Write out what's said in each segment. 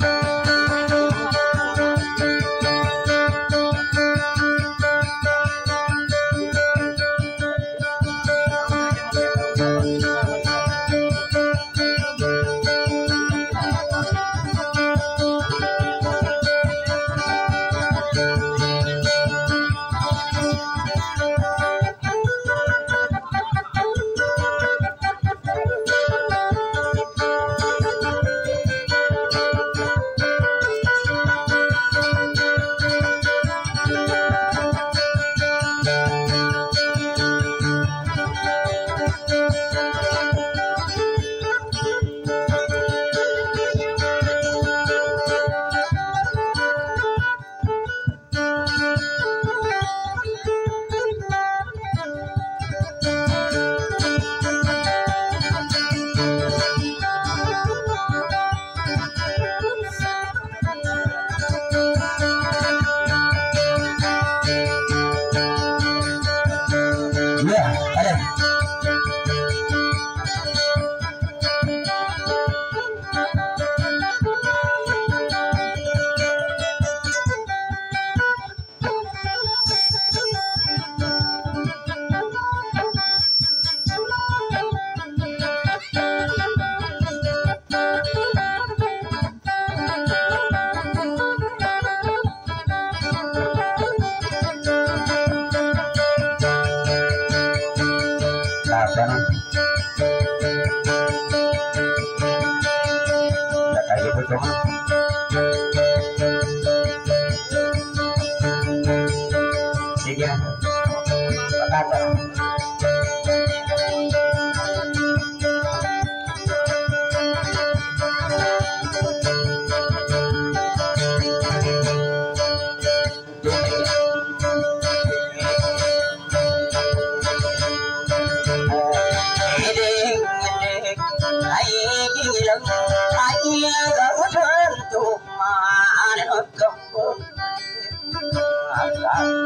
Nah, Sige. Pakata. Sampai kasih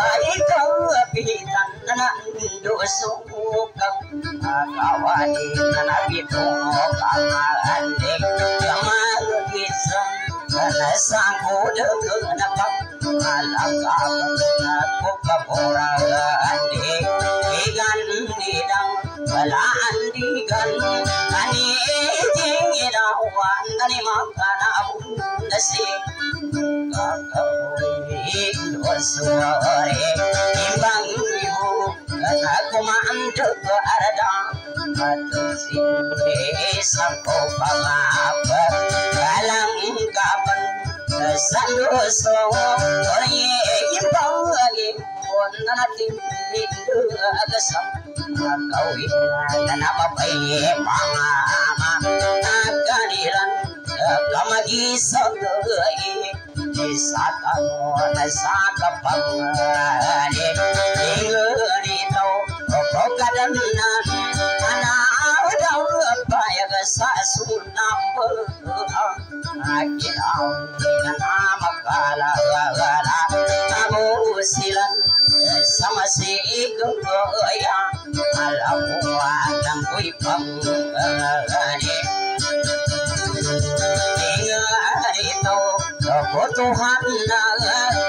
ande igan nidang wala andigan wangani makana abunda si kakawai waswari imbang ibu kata kuma antu ke arda matu sindri sampo pamapa kalang kapan sandu so orye imbang lagi wanana tindu agasam kau ina tanapa bayi mama dilan kamagi sangai isaka na saka pamale ingeri tau pokadan na ana dau paya sa sunam akina nama kala kala abu silan sama si goya alamu anang kui pamane Kebutuhan na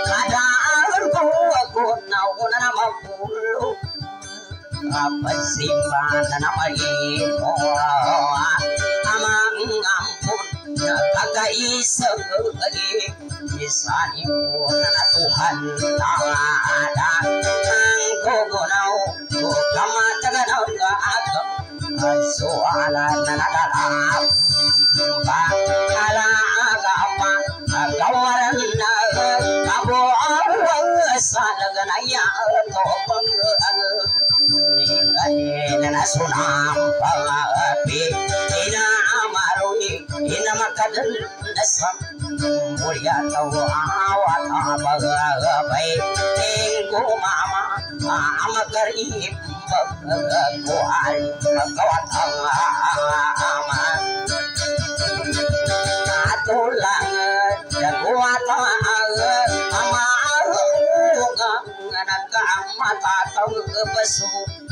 kadaan ko Ako na una na mapulog Kapasimpan na mahimo Amang ampun na kakaisang Isani mo na Tuhan Tangada Ang kugunaw Kukamataganaw ka agam Suala na nadalap Alaga na nasunang pangapi Inaamaroy Inamakadal Nasam Mulya tawa awat Abagabay Tingko mama Amakarib Magkuhan Magkawat ang ama Katulang Daguat ang ama Nagkamatatang baso kasimbang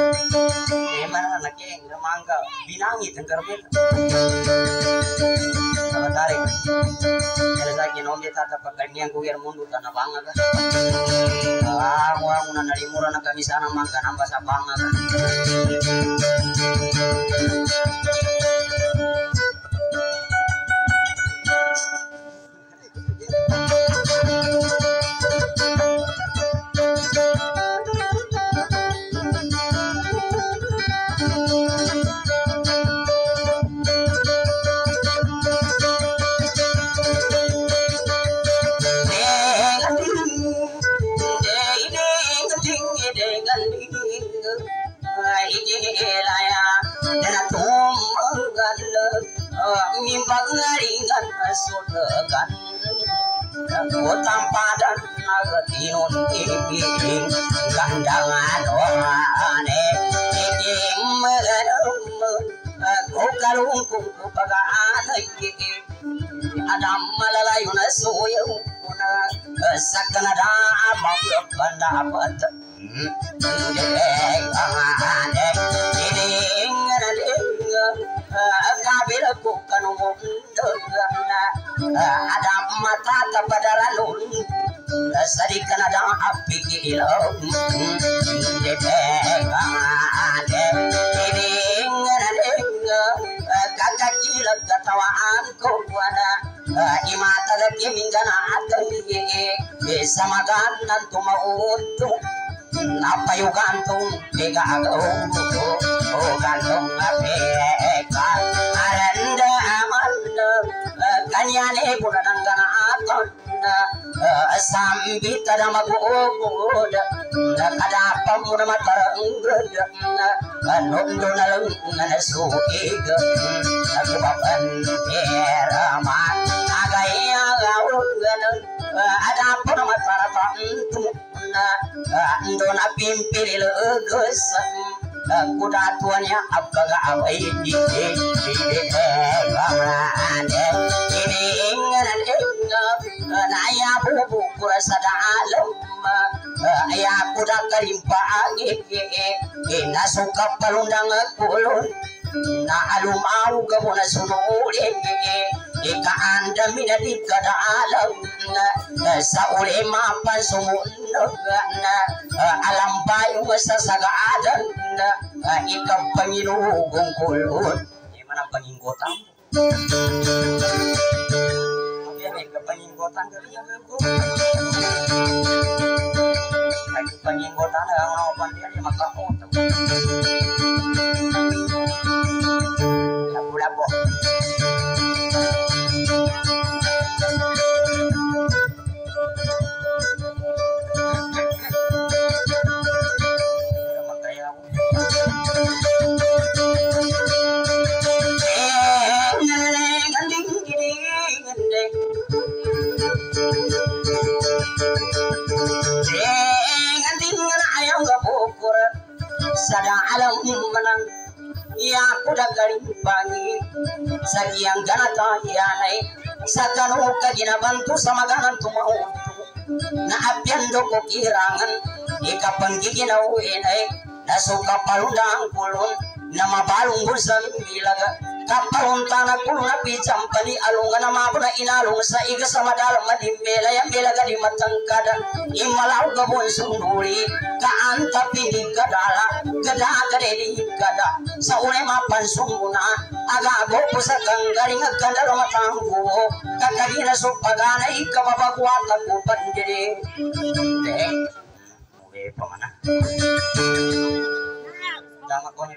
eh mana anaknya yang mangga. Binangit ang karpet Nakatarik. Kaya sa akin, hindi tatapag kanyang kuyar mundo, tanabanga ka. Ah, wala mo na nalimura na kami sana mangga, namba sa banga ka. Utang padan nagatinun ibig Kandangan orane Iking megadum Kukalung kuku pag-aanay Adam malalayo na suyo na sa Canada magpandapat kabila ko kanumundo Adam mata tapadaralun Sadi Canada api ilaw Depekade kakakila katawaan ko wala imata da kimingana atay samagan ng tumauto napayugan tong pigagaw o gantong apeka aranda aman kanyane puna ng ganaton sambi tada mag-uugod nakadapa mo na mataranggrad anondo na lang na na matarapang ando na pimpilil ugos kuda tuanya apaga awai? Di di di ini ingan ingan naya bubu kurasa dalam ya kuda kalimpa agi ina suka palundang kulun na alumaw gamo na sunuli ika anda minadi kada alam sa uli mapan sumunog na alam bayo sa sagaadan na ika panginugong kulun mana panginggotan Mabiyamay ka panginggotan dari ako Lagi panginggotan Garing bangi Sagiang ganata yanay Sakano kagina bantu sama ganan tumautu Na apiando ko kirangan Ikapanggiginaw inay Nasuka palundang kulon Na mabalong bulsan bilaga kapalon tanah kulo na picham pani alunga na mabuna inalung sa iga sa madalang madimbela yang bela gadi matangkada imalaw gabon sunduri kaanta pindi gadala gada gade di gada sa une mapan sumuna aga gopo sa kanggaring agkanda lo matanggo kakarina so pagana ikababagwata ko pandiri eh Uwe pa mana? Tama ko ni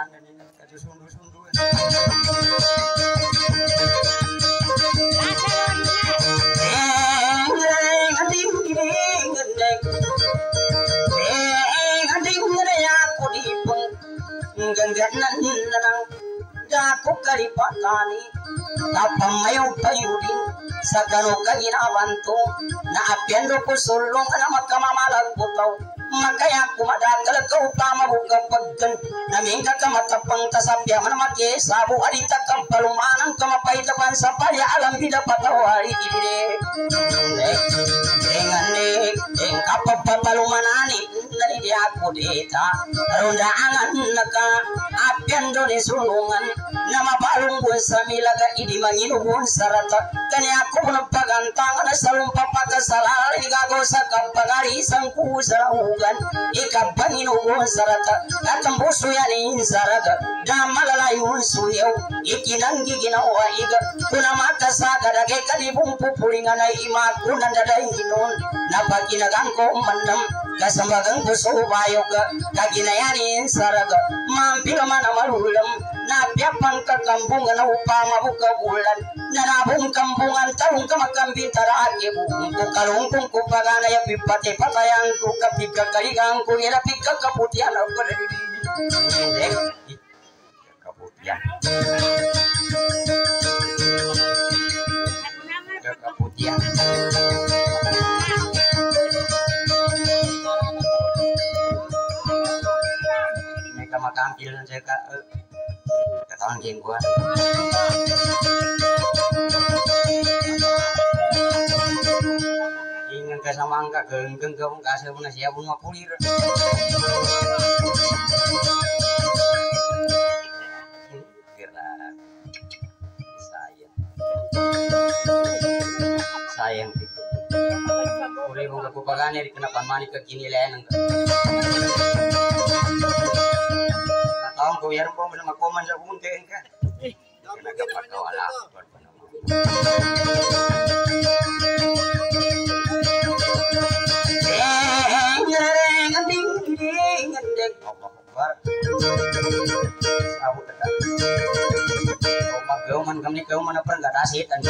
sana ni aja sundu-sundu. Daku kalipatani Kapamayaw payudin Sa gano ka Na apiando ko sulong Na magkamamalag butaw Makaya kumadakal ka upama buka pagkan Namingka ka matapang tasapya Manamaki sabu alita ka palumanang Kamapaytapan sa palya Alam bida patawari idire Dengan nek Deng kapapalumanani Nari di aku deta Ronda angan naka Apiando ni sulungan Nama balung bun samilaga Idi manginu bun sarata. Kani aku napagantangan Salum papaka salala Igago sa kapagari Sangku saraugan. Ika banginu bun sarata. Katang busu yani saraga. Damalala yun suyaw Ikinanggi ginawa iga. Kuna mata sa kadage Kalibung pupulingan ay ima Kunan daday hinon Napakinagang ko mandam Kasambagang puso bayo ka Kaginayani saraga Mampila man malulam Napiapang kakambungan na upama buka bulan Nanabong kambungan tarong kamakambin tarake Bungko kalungkong kupagana ya pipate patayang ko Kapika dan saya kak. Katakan geng gua. Ingat ke sama angka genggeng pun kasih pun siap pun kulir. Sayang. Sayang itu Uri mo kapupagani rin kanapan mani ka kinilayan ng Ko po mo na makuman sa bunte ka. Nagapagkawala ako pa naman. Sabu teka. Kau magkauman kami kauman na perang gata setan.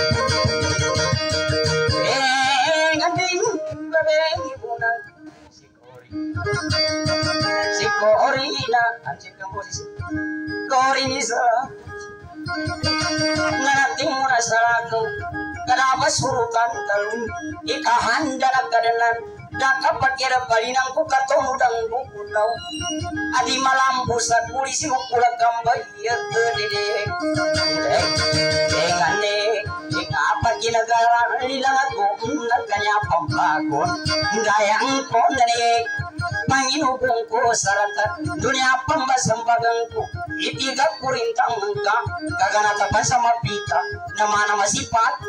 Eh, nganding babeng ibuna si Kori. Si Kori na anjing kamu si Kori ni sa. Nganating mo na sa ako. Kenapa surutan talun ikahanda na kadanan Dakapat kira balinang ko katong udang bukulaw Adi malambu sa kulisi ukula kambay ya dede Dengan ne apa ginagawa nilang ako Nagkanya pampagon Gayang ko na ne Panginubong ko sarata Dunia pambasambagang ko Itigat ko rin tangka Kaganatapan sa mapita Nama nama sifat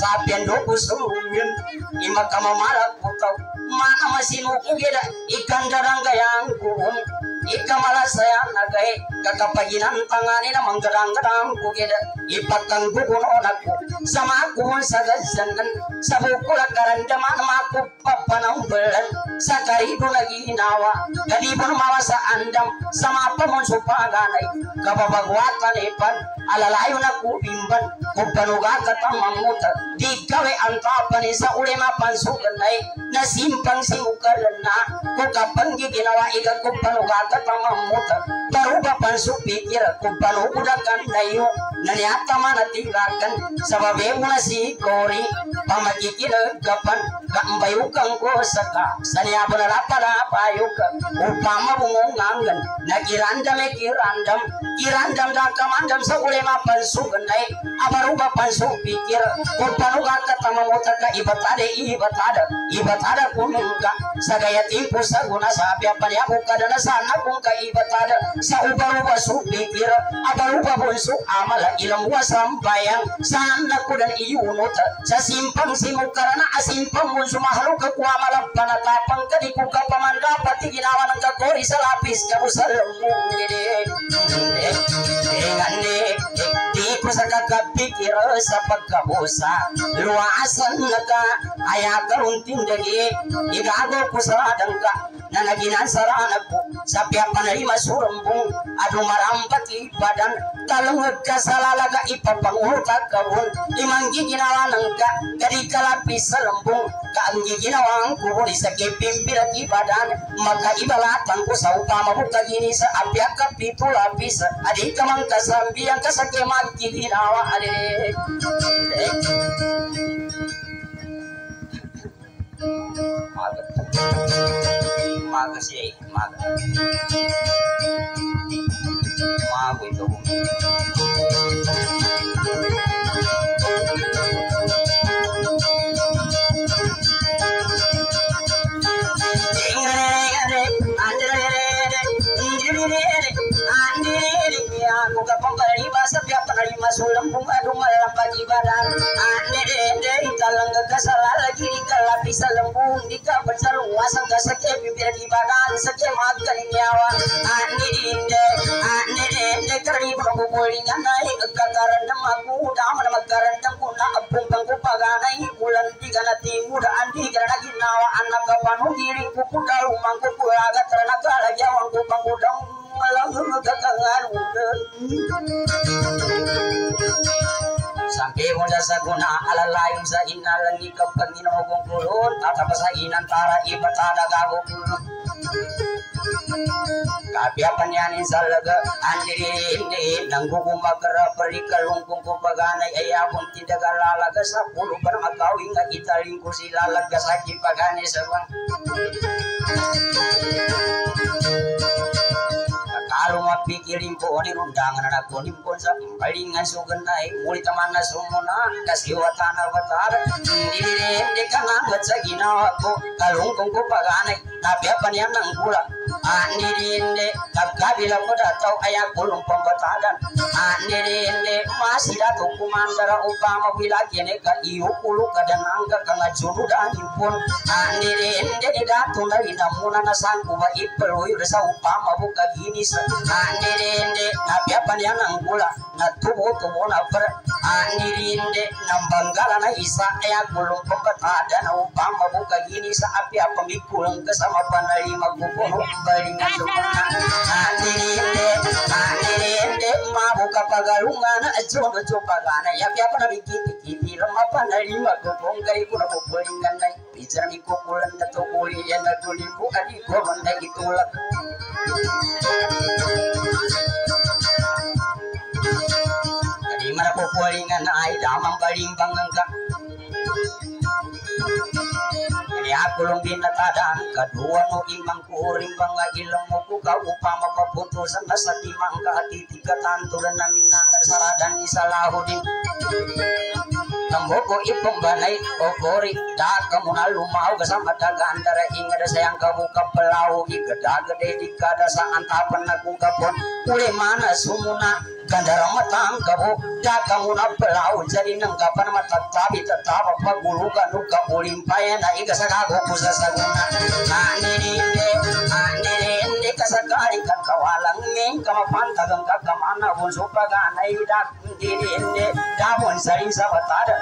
Sapian do ko suluyan Ima kamamalag ko tau mana masinuku gida ikan darang gayang kuhun ika malah saya nagai kakapaginan tangani na manggerang-gerang ku gida ipakang gugun sama aku sa gazanan sa bukula karandaman maku papanang belan. Sa karibu lagi nawa kadibon mawa sa andam sama pamon supaganay kababagwatan ipan alalayo na ku bimban kupanuga katamamuta di kawe antapan sa ulema pansuganay na simpang simukalan na kukapanggi ginawa ikat kupanuga katamamuta baruba pansupikir kupanugudakan dayo naniata manatilakan sababe mo na si Cory pamakikinagapan kaambayukan ko saka saniabo na lapalapayuka upama bungungangan nagirandam e kirandam kirandam da kamandam sa ulema pansugan ay abaruba pansupikir kung panuga katamamota ka ibatade ibatada ibatada kumunga sa gaya timpo sa guna sabi apa niya kada na sana kung ka ibatada sa ubaruba supikir abaruba bunso amala ilang wasambayang sana ko dan iyunot sa simpang simukarana asimpang bunso mahalo ka kuwa malappanatapang ka di ko ka pamandapati ginawa ng kakori sa lapis ka sa lamong gede dengan di ko sa kakapikir sa pagkabusa luwasan na ka ayaw karunting dagi igago ko sa adangka na naginan sa ranak ko sa piyapanay masurumbong at umarampat ibadan kalungag ka sa lalaga ipapangutag kawon imanggi ginawa ng ka kadi kalapis sa lambong kaanggi ginawa ang kubuli sa kipimpirat ibadan magkaibalatan ko sa upama ko kagini sa apyak kapito lapis. Adi ka mang kasambiyan ka sa kimaggi ginawa adi Maga. Maga siya eh. Maga. Mago ito. Aku panali masulang kung ano malang pagibaran Ane de ikalang gagkasala lagi ikala bisa lembung di kabar salung wasang kasake bibir di badan sake mat kalinyawa Ane inde ane inde kari prabu bolingan naik kakaran aku daman magkarandam ko na abung pangko paganay bulan tiga na timur andi karena ginawa anak kapanu giring umang ko kulaga karena ko pangudang malang magkakangan Sampai mula guna kulon Kapiapan yanin sa laga Andiri nang gugumagara Parikalong kung kupaganay Ayapon tindagalalaga sa pulo Parang agawing nga italing ko sila Laga sa kipagani sa bang I kalau mapikirin ko ni undangan na ko ni ko sa sugan na eh muli taman na sumuna kasiwatan na batar hindi hindi ka na sa ginawa ko kalungkong ko paganay tapi apa niya nang gula andi hindi kagkabila ko dataw ayak kulong pambatadan andi hindi masih dato kumandara upama bilagi ne ka iyo kulo ka dan angga ka nga juru dan pun andi hindi ni dato na inamuna na sangku ba ipeloy sa upama buka gini sa anirinde nabyapa niya nang gula na tubo tubo na per anirinde banggala na isa ay gulong pagkatada na upang mabuka gini sa api apa mikulang kasama panali magbubuno baling na sumuna anirinde anirinde mabuka pagalungan at jono chupagana yapyapa na bikiti-kiti lama panali magbubong gari ko na pupulingan na Bicara ni kukulan na tukuli yan na tulipo adi ko man na itulak Di mana pupulingan na ay damang balimbang ang ka. Kaya ako lang binatadaan kadua no imang kuring mga ilang mo ko ka upang mapaputusan na sa timang ka at itigatanturan namin nangar saradan ni sa laho din. Temboko ipembanai okori Daga munalu mau kesama daga antara ingat sayang kamu kepelau Igeda gede dikada sa antapan aku kapon Ule mana sumuna gandara matang kabu Daga muna pelau jadi nengkapan mata tabi tetap pagulukan nuka ulimpaya na iga sakago kusasaguna Anirinde anirinde kasakari kakawalang ning kamapantagang kakamana bunso paganay dak dirinde dabon sari sabatar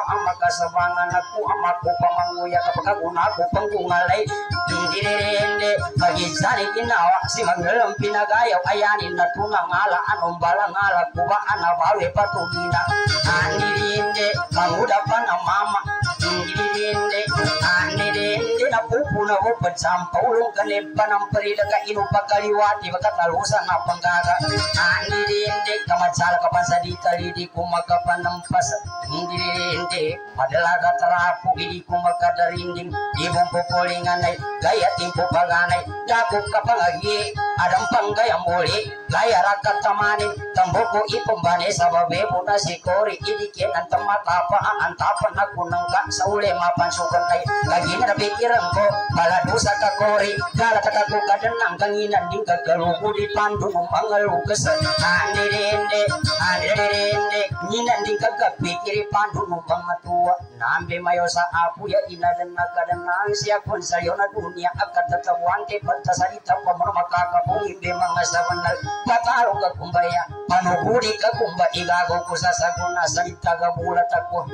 kamangawa amaka sabangan aku amaku pamanguya kapag aku panggungalay dindirinde pagisani kinawa si magalang pinagayaw ayanin na tunang ala anong balang ala kuba anabawi patugina andirinde mangudapan ang mama dindirinde andirinde na pupuna ko pagsampaulong kanipa ng perida ka inupagkaliwati magkatalusan na panggaga andirinde kamatsala kapan sa ditalidi ko magkapanampas hindi hindi madalaga tarapo hindi ko magkadarinding ibong pupulingan ay gaya timpo paganay dakop kapangagi adang panggayang muli gaya rakat tamani tamboko ipambane sa babe na si Kori idikin ang tamatapa ang antapan na kunang ka sa uli mapansukan tay lagi na napikiran ko balado sa kakori galata ko kadanang kanginan din kagalugo di pandu ng pangalugas anirinde anirinde nginan din kagapikiri pandu ng pangatua nambe mayo sa apu ya inadan na kadanang siya kun sayo na dunia akat tatawan te pantasarita pamur makakapong imbe mga sabanal pataro ka kumbaya panuguri ka kumba igago ko sa saguna salita gabulat ako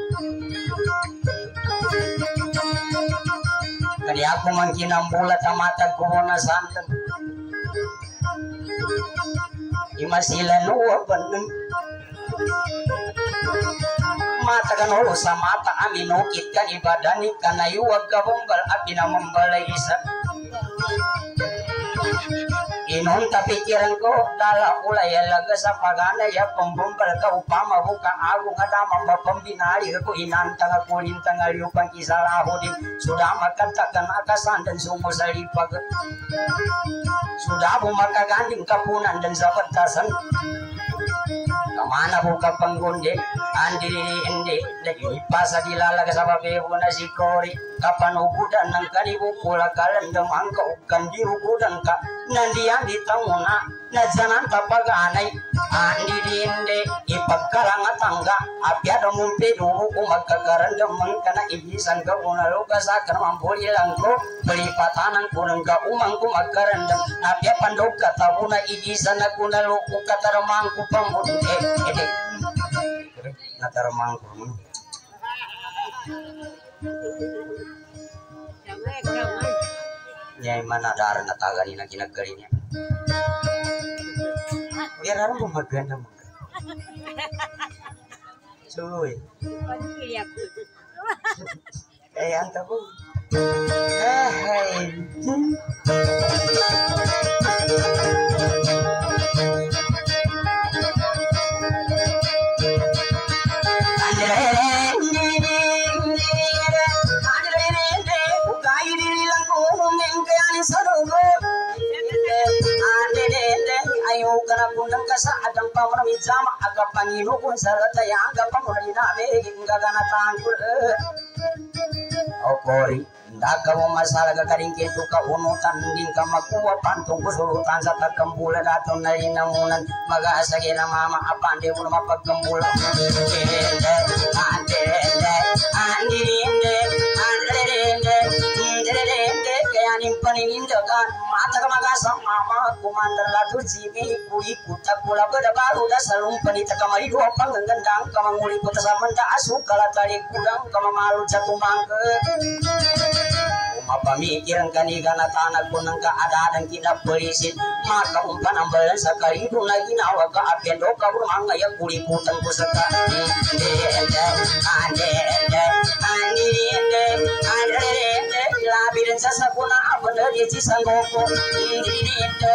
Kadi ako man kinambulat ang matag ko na santan. Ima sila nuwa bandun. Mata kan ulo sa mata aminukit kan ibadani kanayuwag ka bumbal at pinamambalay isa. Inon tapikiran ko dala ulay alaga sa pagana ya ka upama buka ako nga damang mapambinali ko inanta nga kunin tangal yung pangkisalaho din sudah makatakan akasan dan sumusalipag sudah mo makaganding kapunan dan Kamana buka panggundi Andi hindi Ipasa dilalaga sa babebo na si Cory Kapanugudan ng kanibukula Kalandang ang kaukan di ugudan ka Nandiyan di tanguna Nadyanan tapaganay Andi hindi Ipagkalangatangga Apyado mong pidu Umagkagarandam ka na ibisan ka Unaluga sa kanamambuli lang ko Pelipatanan ko ng kaumang kumagkarandam Apya pandog ka Tabuna ibisan na kunaluko Kataramang ko pamundi Ede Nataramang ko Nyai mana darah na ginaggali niya. Biar orang bumagana kundang kasa adang pamana mijama aga ya aga pamana na be ginga kana tangkul okori ndaga mo masala ga karing ketu ka uno tanding ka makuwa pantong kusulutan sa takambula dato na inamunan mag-asa gina mama apande mo ande ande ande ande ande ka latu jibi kuri kuta kula bada baru da salung panita kamari dua panggandang kamanguli kuta samanda asu kala tali kudang kamamalu jatuh mangke mapamikiran kanigana tanag ko ng kaadadan kinapalisin maka umpan ang balan sa karibo na ginawa ka apendo ka mga ya kuliputan ko sa ka ande ande ande ande ande ande ande labi rin sa sakuna abon na di si sangoko ande ande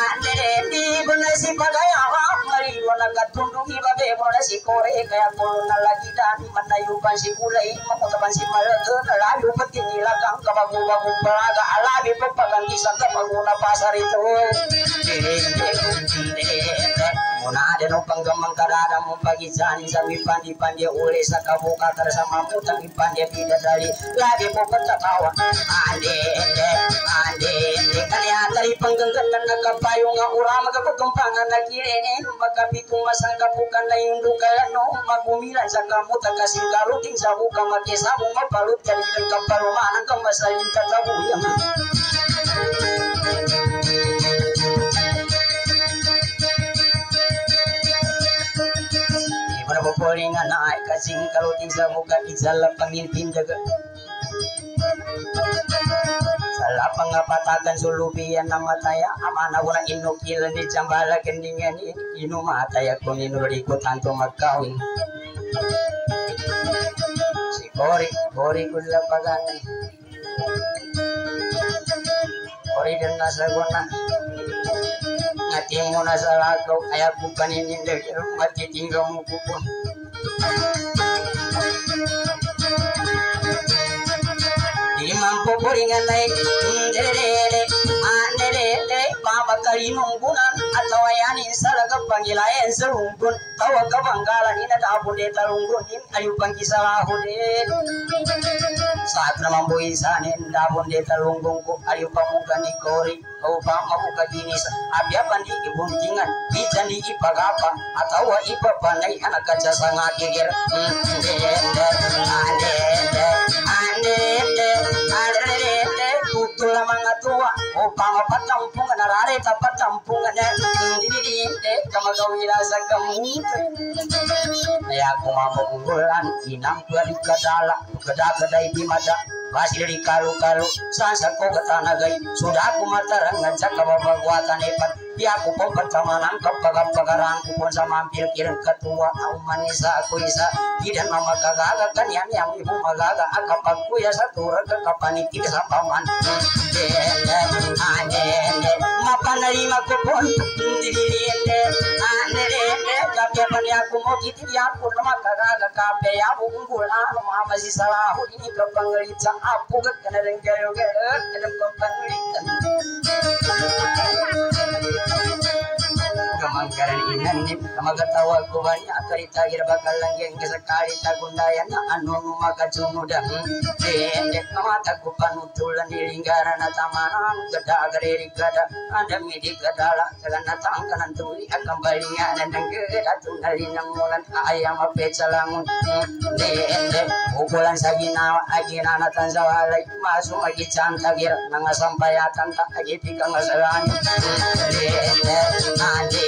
ande ande benar si pagayawa mariwa nagkatundong iba be mo na si kore. Kaya ko nalagi dani manayupan si kulay mamutapan si malaga nalayo pati nilagang kabago-bago palaga alabi pagpaganti sa kapaguna pasarito Muna ada no panggamang karada mo pagisani sa mipandi-pandi uli sa kabuka kar sa mamutang ipandi bidadari lagi po pagtatawa ande ande ande ande kanya tari pangganggan na kapayo nga ura magkakutumpangan na kirene magkapitong masang na yung dukalan no magumilan sa kamuta kasing kaluting sa buka makisabo mapalut kanilang kaparumanan kamasalin katabuyan Mana poporingan na ay kasing kaluting sa muka isala pangilpin daga Salapang patagan sulubiyan na mataya Amana ko na inukilan ni Jambala kendingan Inumataya ko ninuri ko tanto magkawin Si Cory, Cory ko sila pagani. Cory din nasa guna sa lakaw Kaya ko paninindag Matitinggaw mo ko po Di mampu puringan naik Dere Andere Baba karinunggunan Atau ayanin salaga panggilayan serunggun Tawa kabanggalan ina tapon de talunggun Din ayu pangkisalahunin saat na mambuhin sa anin dabon de talunggong ko ayo pamuka ni kori kau pa mabuka ginis abya pandi ibuntingan bijan di ipagapa atau ipapanay anak kaca sa nga gigir ande ande ande ande tutul mga tuwa o pamapatampungan narare tapatampungan didi kamagawira sa kamuta kaya kumamunggulan inang kadala kadakadai di mata Masih di kalu-kalu Sansa ko Sudah aku matarangan sa kababagwatan ipan Di ako po pagkamanan Kapag-pagaran ko po sa mampil Kirang ketua Ang manisa ako isa. Di dan mama kagaga Kanyan yang ibu magaga Akapag kuya sa turag Kapanitig sa paman Dende Anende Mapanarima ko po Didilinde Anende Kapya pa niya ko mo Titiliyan ko na makagaga Kapya ya Bunggulan Mama si Salahu Ini kapangalit sa apo ka na rin kayo kayo Alam ko pangalitan Kamangkaran inanip Kamagatawa ko ba niya Karita bakal langgeng Kasakali tagundayan Na ano mo makatsunudan Dende kamata ko panutulan Nilinggaran na tamanan Gada agariri gada Anda midi gadala Kagan natang kanan tuli Akang balinganan Ng gada tunalin ng mulan Ayang mapet sa langon Dende Ukulan sa ginawa Aginanatan sa walay Masong agitsan tagir Mga sampayatan Ta agitikang asalan Dende Ande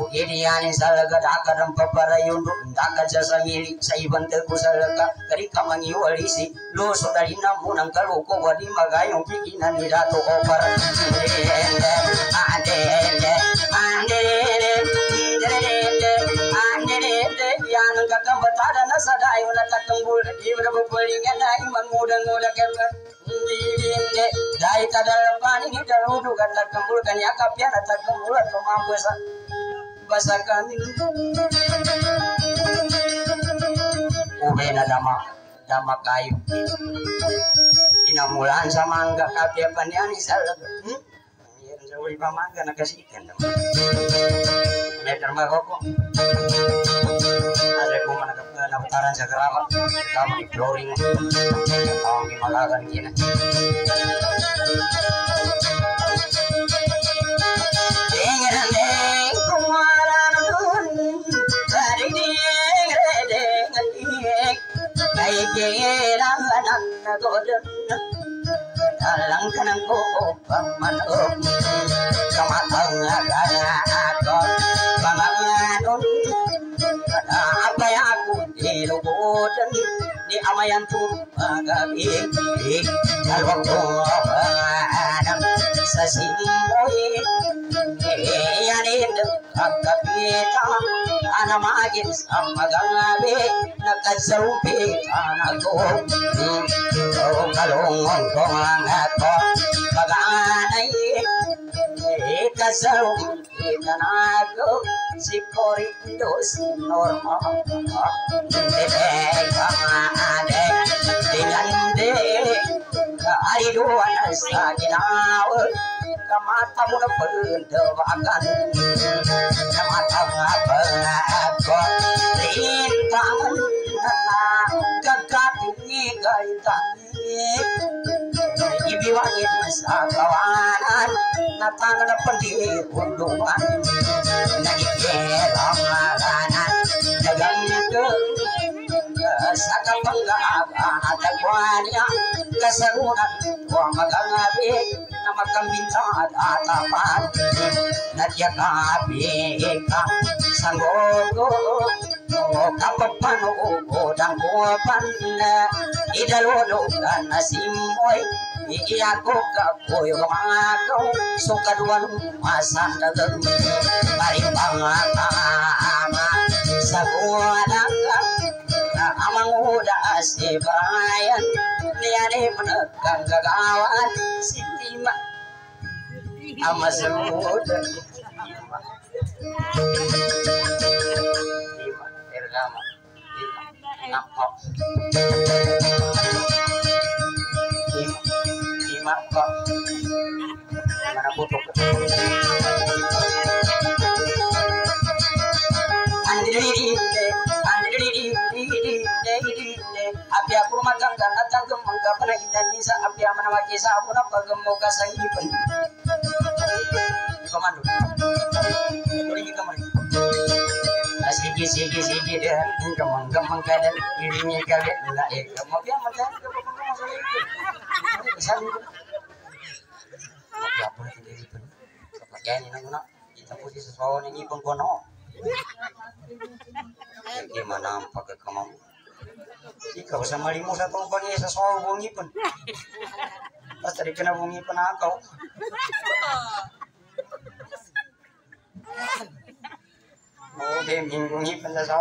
o area ni sa lagad aka ng paparayundo ndaka sa sangili sa ibang telko sa laga kari ka mangiwalisi loso dari na mo ng kaluko wadi magayong kikinan ni dato o para ande ande ande ande yan ang kakambatada na sa dayo na tatanggol di ba papalingan na imang mudang-muda kemna Dinde dai tadalapani ni darudu kan takambul kan yakap ya takambul atau mampu sa basakan ube na dama dama kayu. Inamulan sa mangga kapya panian isalag hmm? Yan sa uli pa mangga nakasikan dama meter magoko ada ko man naputaran sa karawa kama ni flooring ang kina Di amayan tumagabi Kalau ko panang sa simoy Iyanin kakapita Anamagin sa magagabi Nakasawpita na ko Ikaw kalungon ko mga ko Pag-aanay Ikasawpita Ikanado si Corindo si Norma Hindi ka maade Tingande Kaariduan sa ginawa Kamata mo na pagdawagan Kamata nga pagko Rintangan na Gagating kay Ibiwangin sa kawanan Natangan di undungan Nagikirang maganan Naganggang sa kapanggaan at agwanya kasarunan ko magangabi na magkambintad at ang buwapan idalulugan na simoy Iiyako ka ko'y lumakaw So kaduan masandagan Parimbang tama Sa buwanan ka Amang uda si bayan Niyari managkang gagawan Si Tima Ama semut Tima Tima Tergama Tima Nampok Tima Tima kok abya mana waki sa aku na pagamo ka sa ipon. Komando. Eh kamu pun pun. No. Gimana ang pagkakamam? Ikaw sa mali mo sa tong pag sa sawo mong ipon. Basta di ka na mong ipon na ako. Oo, di mingkong ipon sa.